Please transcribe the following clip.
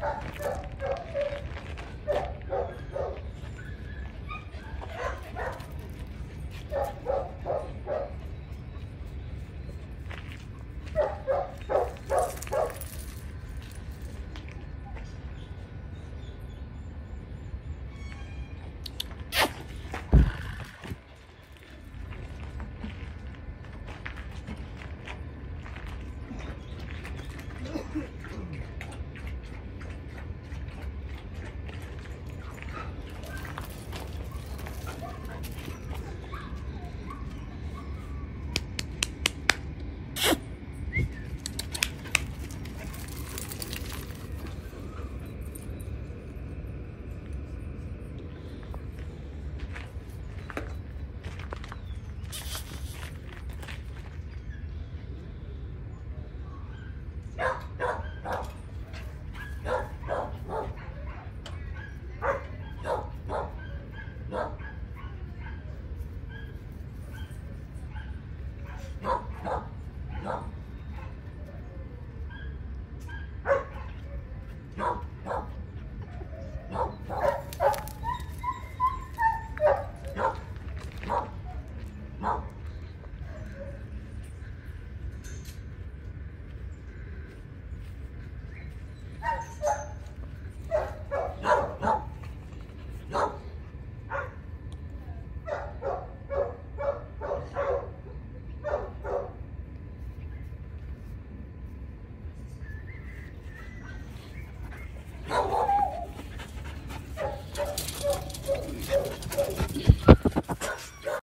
Go, go, go! 何?